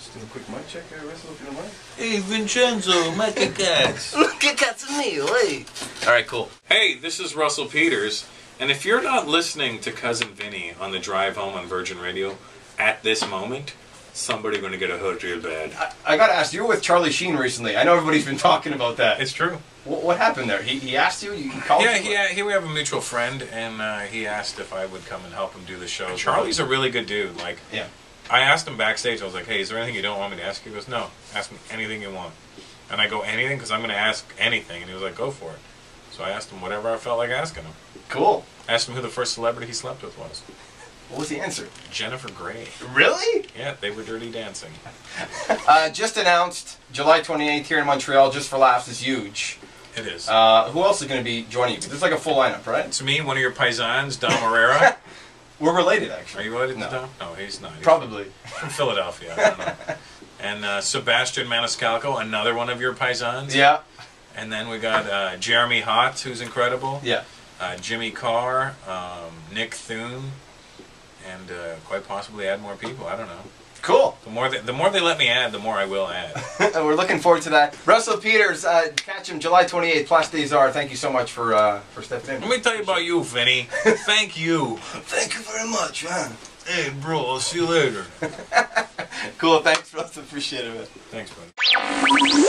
Just do a quick mic check here, Russell, if you don't mind. Hey, Vincenzo, Mecca Cats. Look at Casamio, hey. All right, cool. Hey, this is Russell Peters, and if you're not listening to Cousin Vinny on the drive home on Virgin Radio at this moment, somebody going to get a hood real bad. I, I gotta ask, you were with Charlie Sheen recently. I know everybody's been talking about that. It's true. What, what happened there? He, he asked you? You called Yeah, him? he, uh, he, we have a mutual friend, and uh, he asked if I would come and help him do the show. Charlie's a really good dude. Like, Yeah. I asked him backstage. I was like, "Hey, is there anything you don't want me to ask you?" He goes, "No, ask me anything you want." And I go, "Anything?" Because I'm going to ask anything. And he was like, "Go for it." So I asked him whatever I felt like asking him. Cool. I asked him who the first celebrity he slept with was. What was the answer? Jennifer Grey. Really? Yeah, they were dirty dancing. Uh, just announced July 28th here in Montreal, just for laughs, is huge. It is. Uh, who else is going to be joining you? This is like a full lineup, right? it's me, one of your paisans, Dom Irrera. We're related, actually. Are you related No. to Dom? No, he's not. He's Probably. from Philadelphia. I don't know. and uh, Sebastian Maniscalco, another one of your paisans. Yeah. And then we got uh, Jeremy Hotz, who's incredible. Yeah. uh, Jimmy Carr, um, Nick Thune, and uh, quite possibly add more people. I don't know. Cool. The more they, the more they let me add, the more I will add. We're looking forward to that. Russell Peters, uh, catch him July 28th, Place des Arts. Thank you so much for uh, for stepping in. Let me tell you about you, Vinny. Thank you. Thank you very much, man. Hey, bro. I'll see you later. Cool. Thanks, Russell. Appreciate it, man. Thanks, buddy.